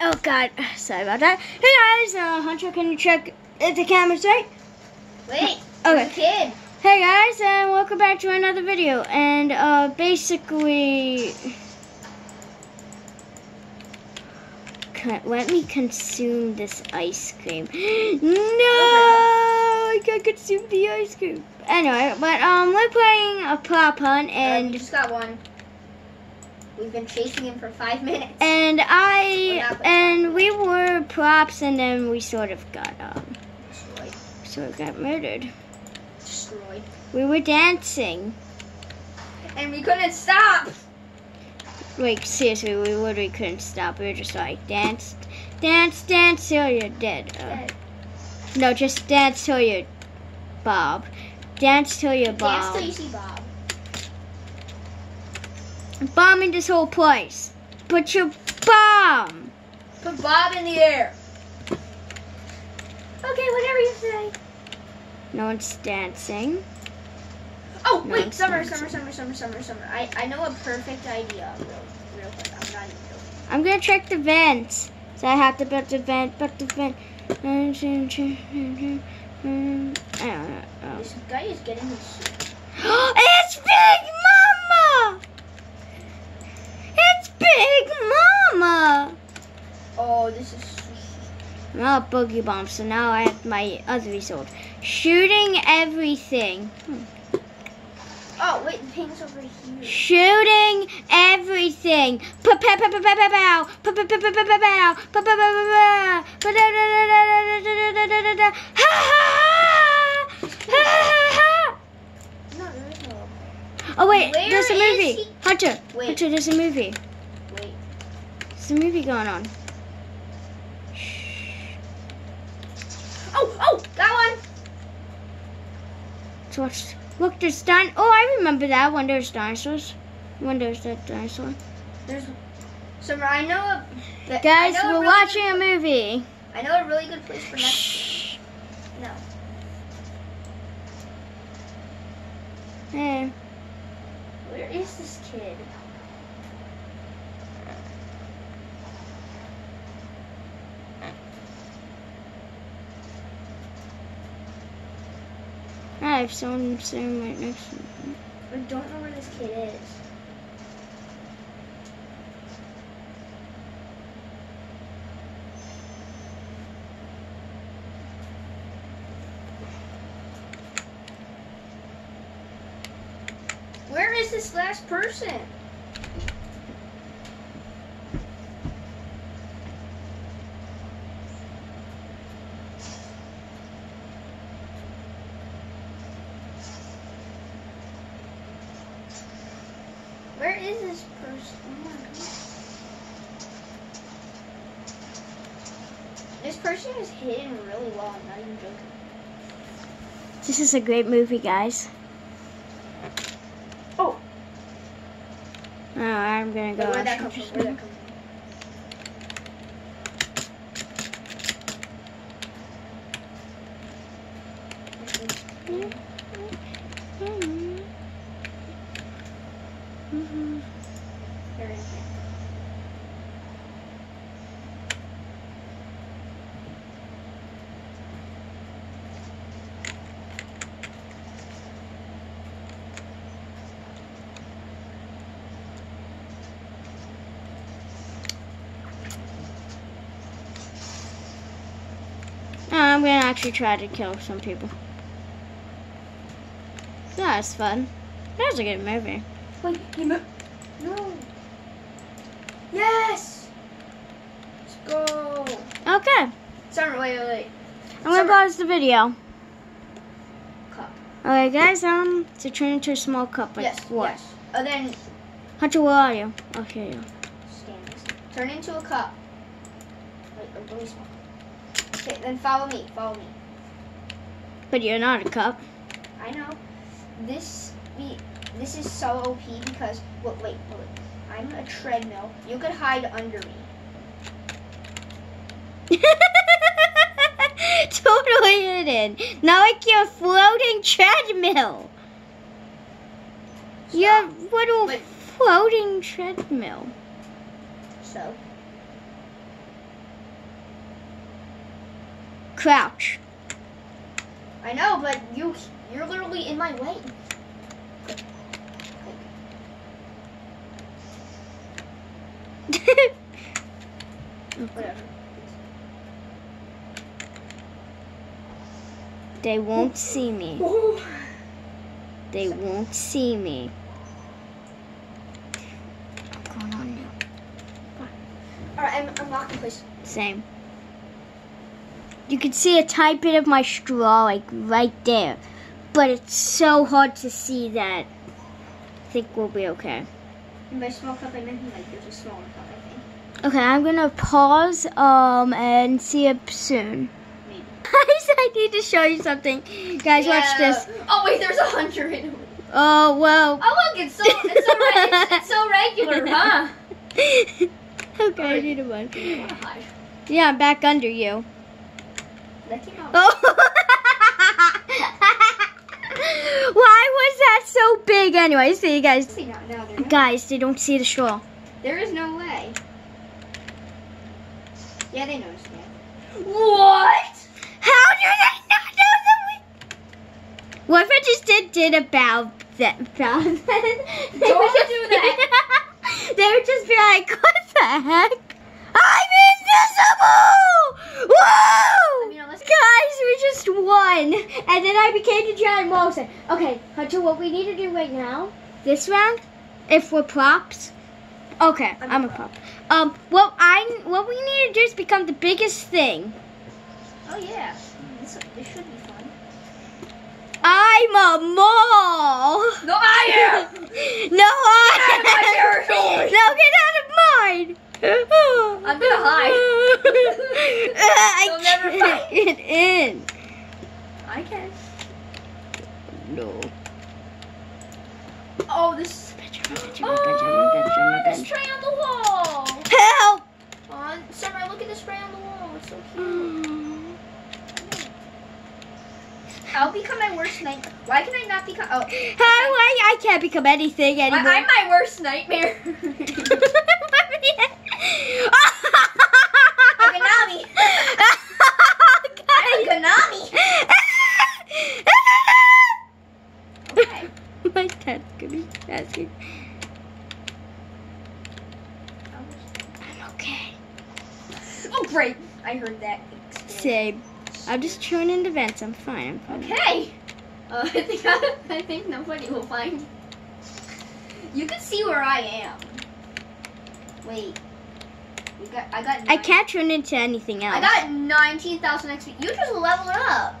Oh God, sorry about that. Hey guys, uh, Hunter, can you check if the camera's right? Wait. Okay. kid. Hey guys, and welcome back to another video. And uh, basically, let me consume this ice cream. no, I can't consume the ice cream. Anyway, but um, we're playing a prop hunt, and we just got one. We've been chasing him for five minutes. and I and we were props, and then we sort of got um, Destroyed. sort of got murdered. Destroyed. We were dancing. And we couldn't stop. Like seriously, we literally couldn't stop. We were just like dance, dance, dance till you're dead. Uh, no, just dance till you're Bob. Dance till you're Dance till you see Bob. Bombing this whole place. Put your bomb. Put Bob in the air. Okay, whatever you say. No one's dancing. Oh, No, wait, summer, not. summer, summer, summer, summer, summer. I, I know a perfect idea. Real, real quick. I'm not even joking. I'm gonna check the vents. So I have to put the vent, put the vent. I don't know. This guy is getting his Another boogie bomb, so now I have my other resort. Shooting everything. Oh, wait, the pink's over here. Shooting everything. Oh wait, Where there's a movie. Hunter, wait. Hunter, there's a movie. Wait. There's a movie going on. Oh, oh, got one. Watch. Look, there's din. Oh, I remember that when there's dinosaurs. When there's that dinosaur. There's. Summer, I know a. that- Guys, know we're really watching a movie. I know a really good place for next. Shh. No. Hey. Where is this kid? I have someone sitting right next to me. I don't know where this kid is. Where is this last person? Where is this person? Oh my God. This person is hidden really well. I'm not even joking. This is a great movie, guys. Oh, Oh, I'm gonna go. where'd that come from? Where'd that come from? There it is. No, I'm gonna actually tried to kill some people. That's fun. That was a good movie. Wait, moved. No. Yes. Let's go. Okay, Summer, wait, wait, wait. I'm gonna Summer. pause the video. Cup. Alright, guys. Um, to turn into a small cup. Like yes. what? Yes. And then Hunter, where are you? Okay. yeah. stand this. Turn into a cup. Wait, a really small. Okay, then follow me. Follow me. But you're not a cup. I know. This be this is so OP because wait, wait, wait. I'm a treadmill. You could hide under me. totally hidden. Not like your floating treadmill. Your little Wait. floating treadmill. So Crouch. I know, but you you're literally in my way. Whatever. they won't see me. They won't see me. I'm going on now. Alright, I'm unlocking place. Same. You can see a tiny bit of my straw, like right there. But it's so hard to see that. I think we'll be okay. And by small cup, I meant like there's a smaller cup, I think. Okay, I'm gonna pause um and see you soon. Maybe. Guys, I need to show you something. Guys, watch this. Oh wait, there's a hunter in. Oh well. Oh look, it's so it's so re- it's, it's so regular, huh? okay, I need a one. Yeah, I'm back under you. Let you know. Oh. Why was that so big anyway? See you guys. See now, now they're not. Guys, they don't see the straw. There is no way. Yeah, they noticed that. What? How do they not know that we... What if I just did, did a bow that bow then? They Don't just do be- they would just be like, what the heck? I'm invisible! Whoa! I mean, unless Guys, we just won. And then I became the giant monster. Okay, Hunter, what we need to do right now, this round, if we're props. Okay, I'm I'm, a a prop. Um, what I what we need to do is become the biggest thing. Oh yeah, this, this should be fun. I'm a mole. No, I am. No, I. Get out of my territory. No, get out of mine. I'm gonna hide. I You'll never can't find- get in. I can. No. Oh, this. Benjamin, Oh, Benjamin. spray on the wall. Help! Oh, Summer, look at the spray on the wall. It's so cute. Mm. I'll become my worst nightmare. Why can I not become? Oh, How I, I can't become anything I, anymore. I'm my worst nightmare. Ganami. I'm a Ganami. Okay. My dad's gonna be asking. I'm okay. Oh, great. I heard that. Same. I'm just chewing into vents. I'm fine. I'm fine. Okay. Uh, I think I, think nobody will find. You can see where I am. Wait. Got. I got. I can't turn into anything else. I got nineteen thousand XP. You just leveled up.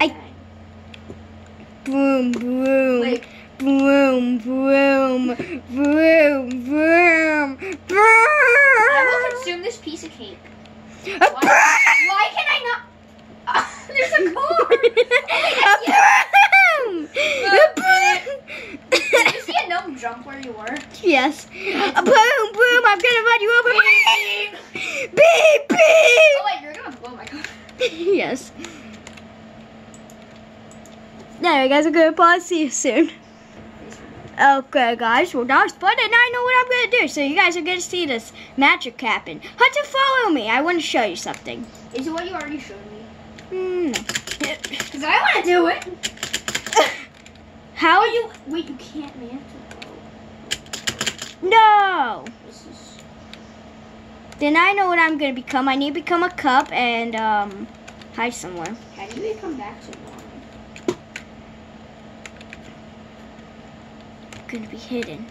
I- Boom, boom, Wait. boom, boom, boom, boom, boom. I will consume this piece of cake. Why, why can I not? Ah, there's a car. A boom! Did you see a gnome jump where you were? Yes. A boom, boom! I'm gonna run you over. Beep, beep. Oh wait, you're gonna blow my car. yes. Anyway, guys, I'm gonna pause. See you soon. Okay, guys. Well, that was fun, and I know what I'm gonna do. So you guys are gonna see this magic happen. Hunter, follow me. I want to show you something. Is it what you already showed me? Hmm, no. Because I want to do it. How are you? wait. You can't mantle. No. Is. Then I know what I'm gonna become. I need to become a cup and um hide somewhere. Can you come back so gonna be hidden.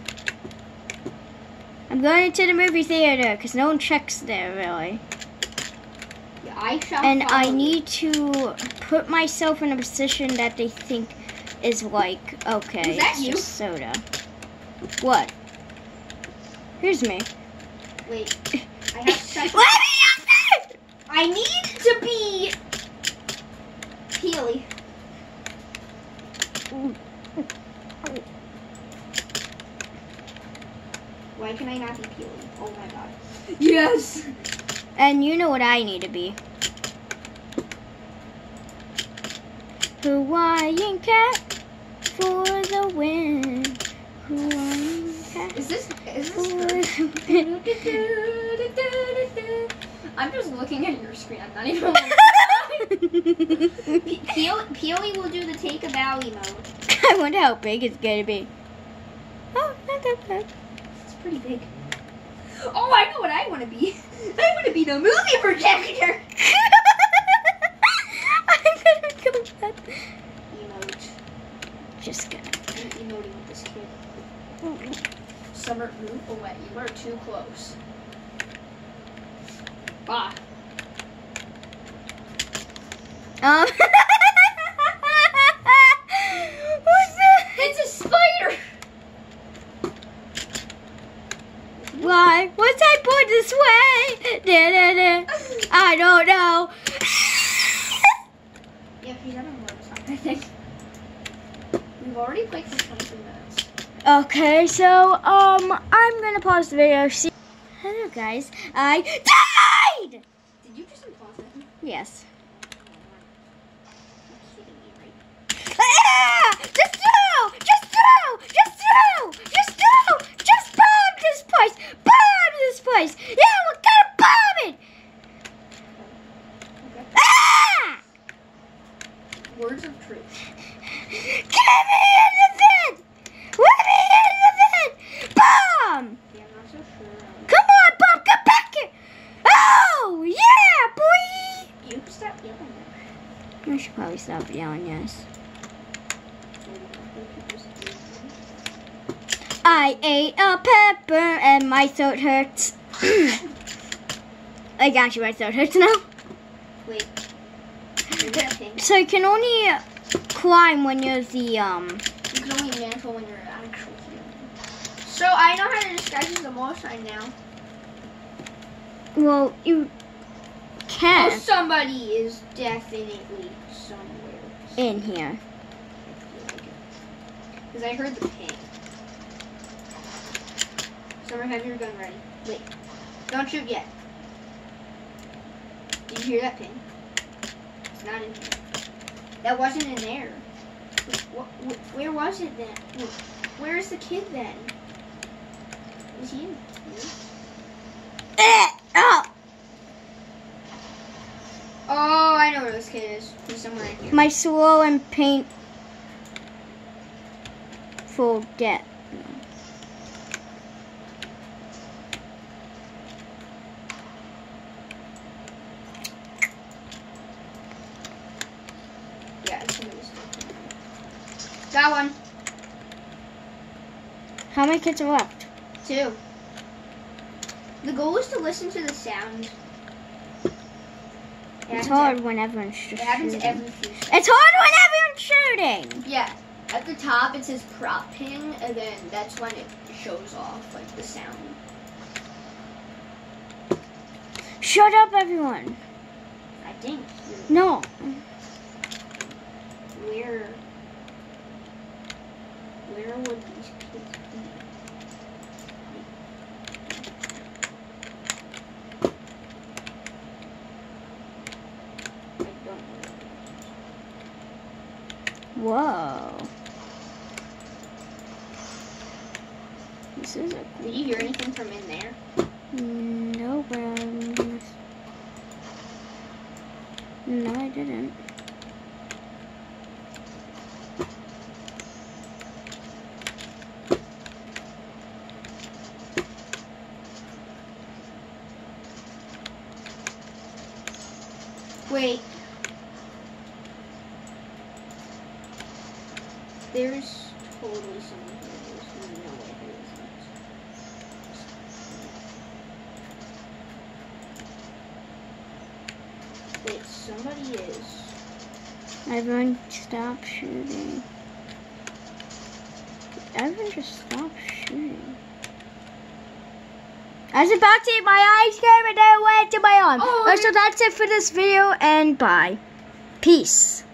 I'm going to the movie theater because no one checks there really. Yeah, I. And I need to put myself in a position that they think is like, okay, it's you? just soda. What? Here's me. Wait. I have such. Let me up there! I need to be Peely. Why can I not be Peely? Oh my god. Yes. And you know what I need to be. Hawaiian cat for the win. Hawaiian cat Is this? Is for this? the win. I'm just looking at your screen. I'm not even. P- Pio- will do the take a bow emote. I wonder how big it's gonna be. Oh, not that bad. Pretty big. Oh, I know what I want to be. I want to be the movie projector. I'm gonna. Emote. Just gonna. I'm emoting with this kid. Summer, move away. You are too close. Bah. Um. What's that? It's a spider. Why was I born this way? Da, da, da. I don't know. Yeah, he's having more time, I think. We've already played for 23 minutes. Okay, so um, I'm gonna pause the video. See. Hello, guys. I died. Did you just unpause that? Yes. You're kidding me, right? Ah! Just throw! Just throw! Just throw! Just throw! Just bomb this place! Bomb this place! Yeah, we're gonna bomb it! Okay. Ah! Words of truth. Get me in the vent! Let me in the vent! Bomb! Yeah, I'm not so sure. Come on, Bob, get back here! Oh, yeah, boy! You stop yelling. I should probably stop yelling, yes. I ate a pepper and my throat hurts. I got you, my throat hurts now. Wait. Is that a thing? So you can only climb when you're the, um, You can only mantle when you're actual human. So I know how to disguise as a mole sign now. well, you can. Oh, can somebody is definitely somewhere. in here. Because I heard the ping. Summer, have your gun ready. Wait. Don't shoot yet. Did you hear that ping? It's not in here. That wasn't in there. Wh- wh- where was it then? Where is the kid then? Is he in here? Eh, oh, Oh, I know where this kid is. He's somewhere in here. my slow and paint full debt. Yeah, it's in this Got one. How many kids are left? Two. The goal is to listen to the sound. It It's hard when everyone's just It happens shooting. every few seconds. It's hard when everyone's shooting. Yeah. At the top it says prop ping, and then that's when it shows off like the sound. Shut up, everyone. I think. No. Where? Where would these kids be? I don't know. Whoa. This is a Did you hear anything from in there? no, but I'm. No, I didn't. Wait. There's totally someone here. There's no way there isn't. Wait, somebody is. Everyone, stop shooting. Everyone, just stop shooting. I was about to eat my ice cream and then it went to my arm. Oh, so that's it for this video and bye. Peace.